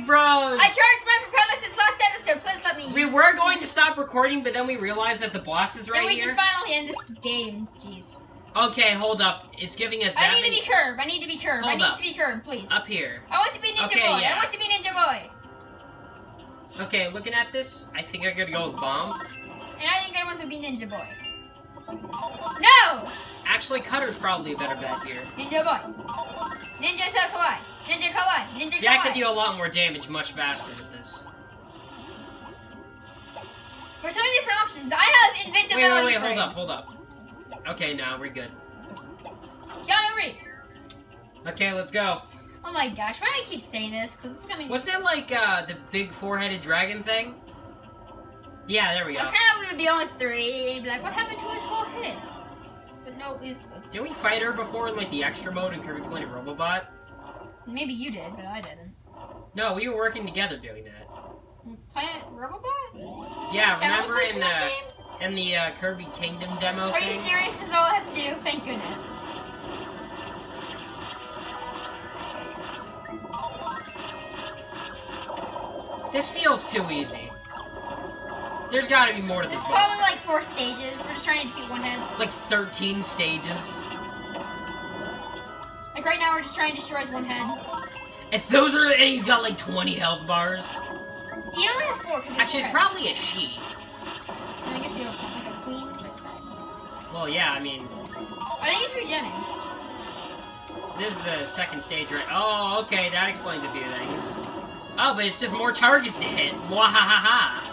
Big Bros! I charged my propeller since last episode. Please let me use. We were going to stop recording, but then we realized that the boss is right here. Then we here. can finally end this game. Jeez. Okay, hold up. It's giving us I need to be curved. I need to be curved. I need up. to be curved, please. Up here. I want to be Ninja Okay, Boy. yeah. I want to be Ninja Boy. Okay, looking at this, I think I'm gonna go with Bomb. And I think I want to be Ninja Boy. No! Actually, Cutter's probably a better bet here. Ninja Boy. Ninja so kawaii. Ninja kawaii. Ninja kawaii. Yeah, I could do a lot more damage much faster with this. There's so many different options. I have Wait, invincibility wait, wait, hold frames. up, hold up. Okay, now we're good. Keanu Reeves. Okay, let's go. Oh my gosh, why do I keep saying this? Because it's gonna. Wasn't it like uh, the big four-headed dragon thing? Yeah, there we go. That's kind of would be only three. Be like, what happened to his full head? But no, he's good. Didn't we fight her before in like the extra mode in Kirby Planet Robobot? Maybe you did, but I didn't. No, we were working together doing that. Planet Robobot? Yeah, Is remember in game? in the uh, Kirby Kingdom demo Are you serious? This is all I have to do? Thank goodness. This feels too easy. There's got to be more to There's this. probably like four stages. We're just trying to defeat one head. Like 13 stages. Like right now, we're just trying to destroy his one head. If those are, and he's got like 20 health bars. You only have four. there's Actually, it's heads. probably a she. And I guess you have like a queen. Like. Well, yeah, I mean, I think it's regenning. this is the second stage, right? Oh, okay, that explains a few things. Oh, but it's just more targets to hit. Wahahaha.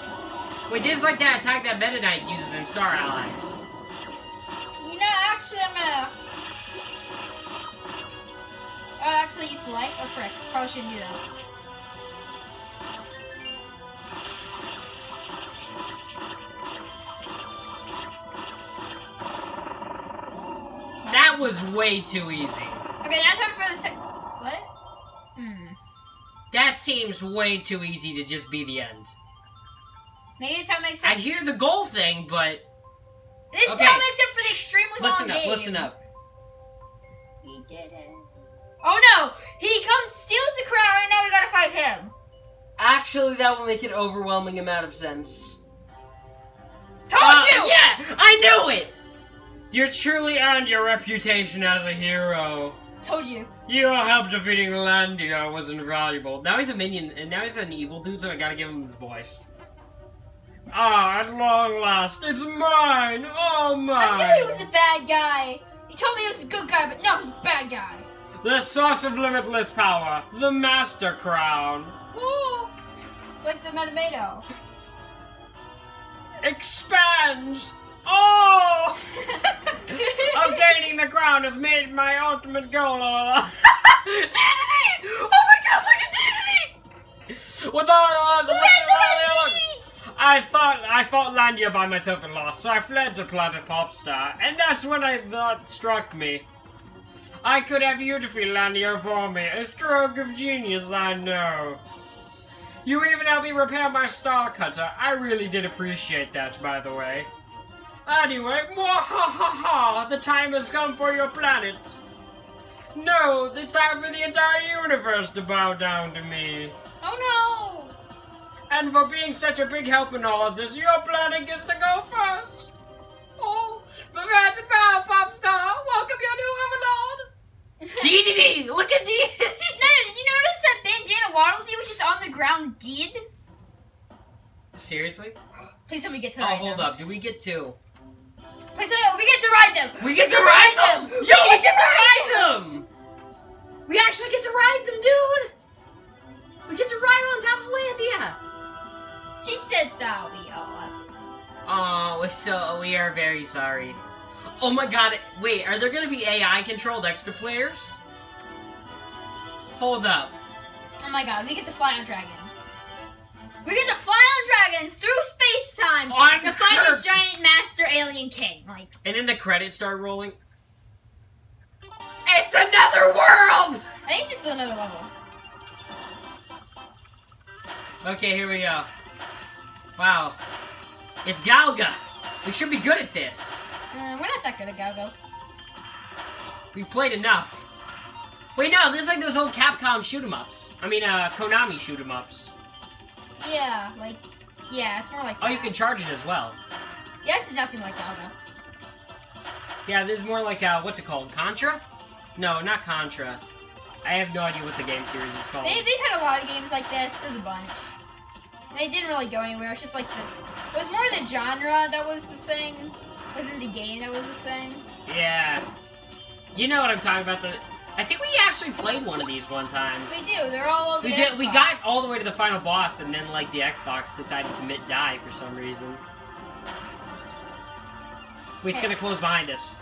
Wait, this is like that attack that Meta Knight uses in Star Allies. You know, actually, I'm gonna. Oh, actually, use the light. Oh, frick. Probably shouldn't do that. That was way too easy. Okay, now time for the second... What? Hmm. That seems way too easy to just be the end. Maybe this how it makes I hear the goal thing, but This Okay. is how it makes up for the extremely listen long up, game. listen up. He did it. Oh no! He comes, steals the crown, and now we gotta fight him. Actually, that will make an overwhelming amount of sense. Told Uh, you! Yeah, I knew it! You truly earned your reputation as a hero. Told you. Your help defeating Landia was invaluable. Now he's a minion, and now he's an evil dude, so I gotta give him his voice. Ah, at long last, it's mine! Oh, my! I knew he was a bad guy. He told me he was a good guy, but no, he's a bad guy. The source of limitless power, the Master Crown. Ooh. Like the Metamato. Expand! Oh! Obtaining the crown has made my ultimate goal. Dedede! Oh my god, look at Dedede! With all, all the Look at- look at all! I thought I fought Landia by myself and lost, so I fled to Planet Popstar, and that's when I thought struck me. I could have you defeat Landia for me. A stroke of genius, I know. You even helped me repair my star cutter. I really did appreciate that, by the way. Anyway, ha! Ha! Ha! The time has come for your planet. No, it's time for the entire universe to bow down to me. Oh And for being such a big help in all of this, your planet gets to go first. Oh, prepare to bow, Popstar. Welcome your new overlord. no! DDD, look at D. no, no, did you notice that bandana Waddle Dee was just on the ground dead? Seriously? Please let me get to Oh, hold them. up. Do we get two? Please let me, we get to ride them! We get to ride them. Yo, we get to ride them. We actually get to ride them, dude! We get to ride on said so, we all have to. Oh, we're so we are very sorry. Oh my god, wait, are there gonna be AI controlled extra players? Hold up. Oh my god, we get to fly on dragons. We get to fly on dragons through space time On oh, to find a giant master alien king. Like, And then the credits start rolling. It's another world! I think just another level. Okay, here we go. Wow. It's Galaga. We should be good at this. Uh, we're not that good at Galaga. We played enough. Wait, no, this is like those old Capcom shoot 'em ups. I mean, uh, Konami shoot 'em ups. Yeah, like, yeah, it's more like. Oh, you can charge it as well. Yes, it's nothing like that though. Yeah, this is more like, uh, what's it called? Contra? No, not Contra. I have no idea what the game series is called. They, they've had a lot of games like this. There's a bunch. And they didn't really go anywhere. It's just like the. It was more the genre that was the thing. It wasn't the game that was the thing. Yeah. You know what I'm talking about. The I think we actually played one of these one time. We do. They're all over We the did. We got all the way to the final boss, and then like the Xbox decided to commit die for some reason. Wait, it's gonna close behind us.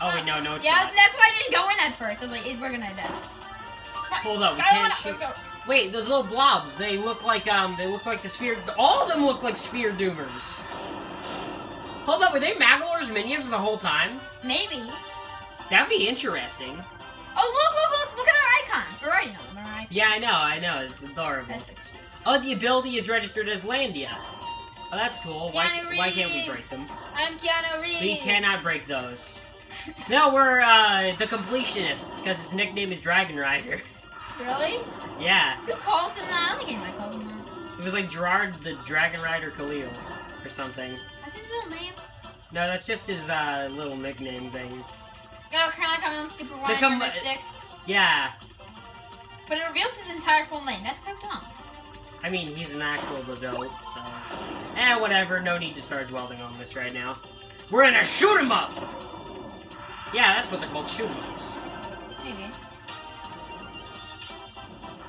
Oh wait, no, no, it's Yeah, not. that's why I didn't go in at first. I was like, we're gonna die. Hold up, we can't shoot. Wait, those little blobs. They look like um, they look like the sphere. All of them look like sphere doomers. Hold up, were they Magolor's minions the whole time? Maybe. That'd be interesting. Oh, look, look, look, look at our icons. We're writing on them, alright? Yeah, I know, I know. It's adorable. That's so cute. Oh, the ability is registered as Landia. Oh, that's cool. Why, why can't we break them? I'm Keanu Reeves. We cannot break those. No, we're uh, the completionist because his nickname is Dragon Rider. Really? Yeah, Who calls him that? I don't think anybody calls him that. it was like Gerard the Dragon Rider Khalil or something. That's his middle name. No, that's just his uh, little nickname thing. Oh, kind of like I'm stupid one com- mystic. Yeah, But it reveals his entire full name. That's so dumb. I mean he's an actual adult, so eh, whatever. No need to start dwelling on this right now. We're gonna shoot him up. Yeah, that's what they're called, shoot 'em ups.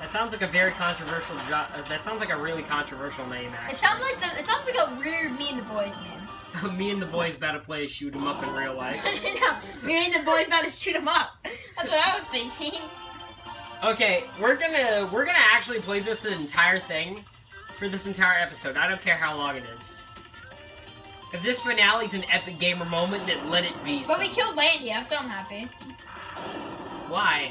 That sounds like a very controversial. Uh, that sounds like a really controversial name. Actually. It sounds like the. It sounds like a weird me and the boys name. Me and the boys about to play shoot 'em up in real life. no, me and the boys about to shoot him up. That's what I was thinking. Okay, we're gonna we're gonna actually play this entire thing for this entire episode. I don't care how long it is. If this finale's an epic gamer moment, then let it be. So. But we killed Landia, so I'm happy. Why?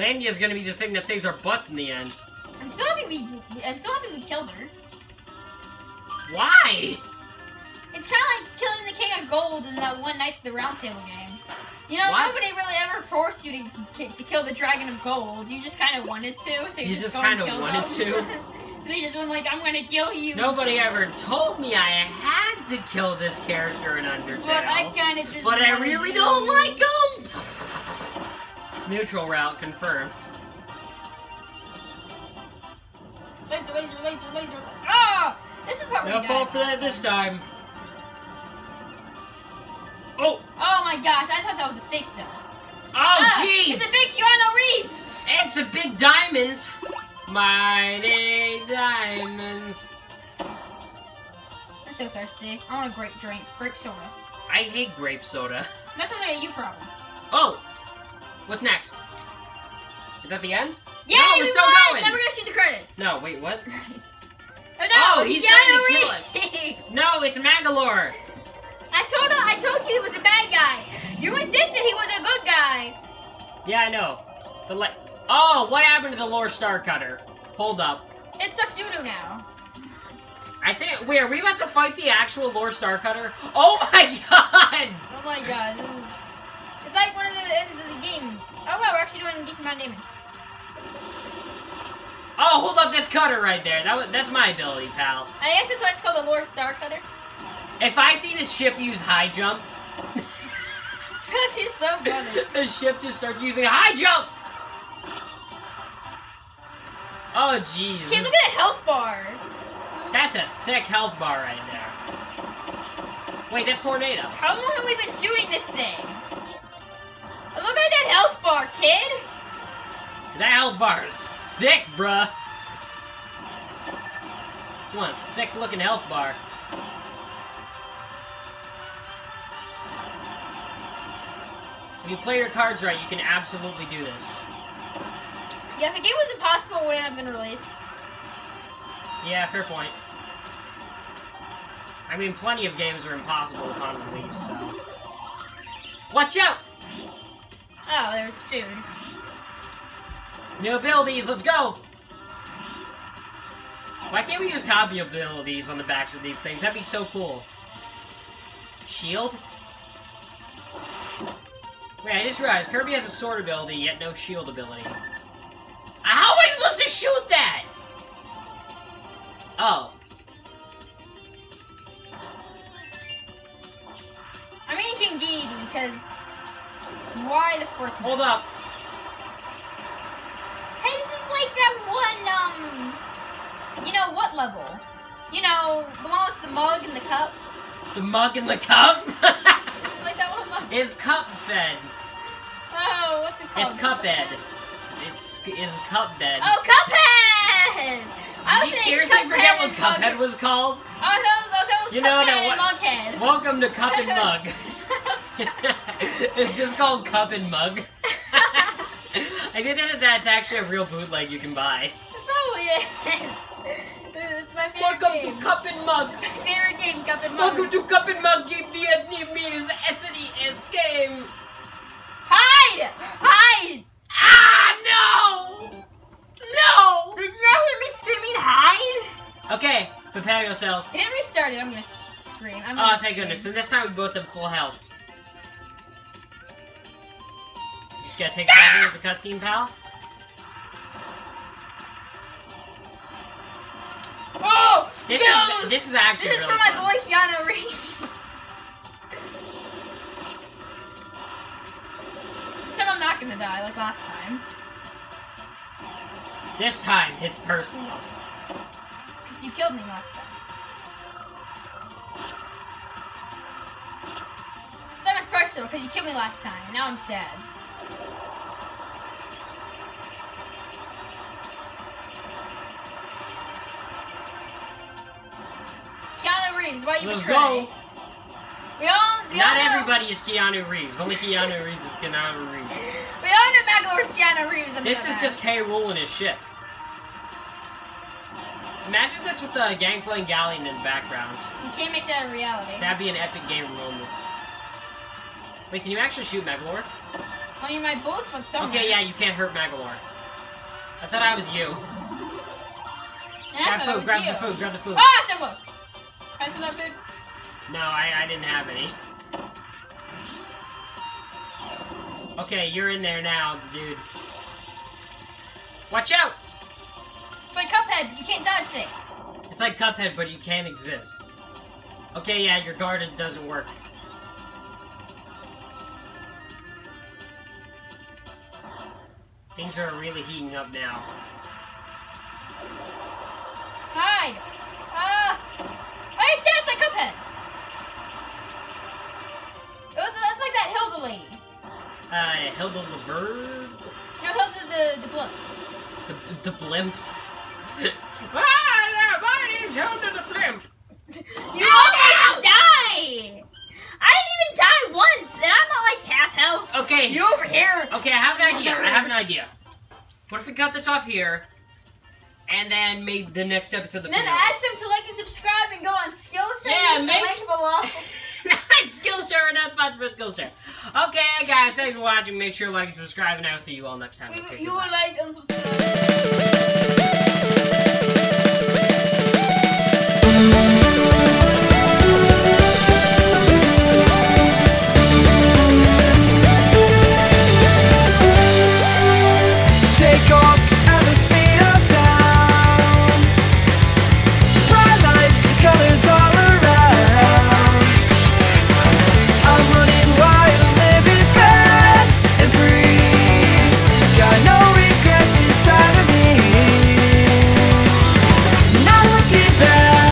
Landia's gonna be the thing that saves our butts in the end. I'm so happy we. I'm still happy we killed her. Why? It's kind of like killing the King of Gold in that one Knights of the Round Table game. You know, What? nobody really ever forced you to to kill the Dragon of Gold. You just kind of wanted to, so you, You just, just kinda kill wanted them. to? so you just went like, I'm gonna kill you. Nobody ever told me I had to kill this character in Undertale. But I kind of just. But I really to. don't like him! Neutral route confirmed. Laser, laser, laser, laser. Ah! This is what we No fault for that this time. Oh! Oh my gosh, I thought that was a safe zone. Oh, Ah, jeez! It's a big Keanu Reeves! It's a big diamond! Mighty diamonds. I'm so thirsty. I want a grape drink. Grape soda. I hate grape soda. That's like a you problem. Oh! What's next? Is that the end? Yeah, No, we we're still won! going. Now we're gonna shoot the credits. No, wait, what? Oh, no, Oh, he's trying to kill Reeves. No, it's Magolor! I told I told you he was a bad guy. You insisted he was a good guy. Yeah, I know. The li- Oh, what happened to the Lor Starcutter? Hold up. It's suck doodoo now. I think. Wait, are we about to fight the actual Lor Starcutter? Oh my god! Oh my god. It's like one of the ends of the game. Oh wow, we're actually doing a decent amount of damage. Oh, hold up, that's cutter right there. That was, that's my ability, pal. I guess that's why it's called the Lor Starcutter. If I see this ship use high jump, That is so funny. the ship just starts using high jump. Oh jeez. Okay, look at the health bar. That's a thick health bar right there. Wait, that's tornado. How long have we been shooting this thing? Bar is thick, bruh. Just want a sick looking health bar. If you play your cards right, you can absolutely do this. Yeah, if the game was impossible, it wouldn't have been released. Yeah, fair point. I mean, plenty of games are impossible upon release, so. Watch out! Oh, there's food. New abilities, let's go! Why can't we use copy abilities on the backs of these things? That'd be so cool. Shield? Wait, I just realized Kirby has a sword ability, yet no shield ability. Uh, how am I supposed to shoot that? Oh. I'm eating King Dedede because why the frick? Hold up. Like that one, um, you know what level? You know, the one with the mug and the cup. The mug and the cup? Like that one it's cup fed. Oh, what's it called? It's Cuphead. It's is Cupbed. Oh, Cuphead! I Did you seriously Cuphead forget what Cuphead was called? Oh, that was, oh, that was You Cuphead know, no, and Mughead. Welcome to Cup and Mug. it's just called Cup and Mug. I did it. That's actually a real bootleg you can buy. It probably is. It's my favorite Welcome game. to Cup and Mug. favorite game, Cup and Mug. Welcome to Cup and Mug Game Vietnamese SNES game. Hide! Hide! Ah no! No! Did you not hear me screaming hide? Okay, prepare yourself. If it restarted, I'm gonna scream. I'm Oh, gonna thank scream. goodness. And this time we both have full health. Gotta take that as a cutscene, pal. Oh! This no! is this is actually This is really for my fun. boy Keanu Reeves. this time I'm not gonna die like last time. This time it's personal. Because you killed me last time. This time it's personal because you killed me last time, and now I'm sad. Why you Let's betray? go. We all, we Not all everybody is Keanu Reeves. Only Keanu Reeves is Keanu Reeves. We all know Magolor's Keanu Reeves. I'm This is just K. Rool and his ship. Imagine this with the Gangplank Galleon in the background. You can't make that a reality. That'd be an epic game moment. Wait, can you actually shoot Magolor? I mean, my bullets went somewhere. Okay, yeah, you can't hurt Magolor. I thought I was you. Grab food, grab you. the food, grab the food. Ah, so close. I some food? No, I, I didn't have any. Okay, you're in there now, dude. Watch out! It's like Cuphead. You can't dodge things. It's like Cuphead, but you can't exist. Okay, yeah, your guard doesn't work. Things are really heating up now. Hide. Ah. I said it's like Cuphead. It was, it's like that Hilda lady. Uh, Hilda the bird? No, Hilda the the blimp. The, the blimp? ah, my name's Hilda the blimp! You almost die. I didn't even die once, and I'm not like half health. Okay, You over here. okay, I have an idea. I have an idea. What if we cut this off here, and then made the next episode the And then finale? ask them to like and subscribe and go on Skillshare. Yeah, Use the make- link below. not Skillshare, we're not sponsored by Skillshare. Okay, guys, thanks for watching. Make sure to like and subscribe, and I will see you all next time. We- you would like and subscribe.